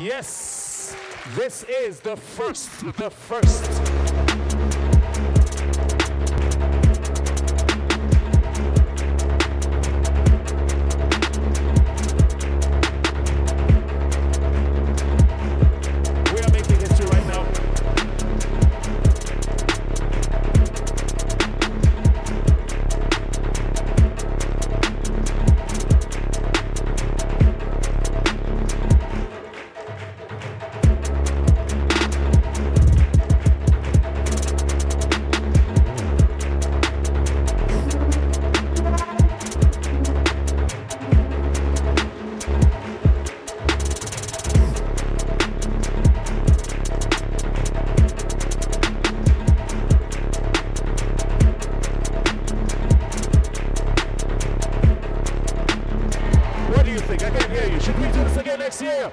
Yes, this is the first, the first acoustic. I can't hear you. Should we do this again next year?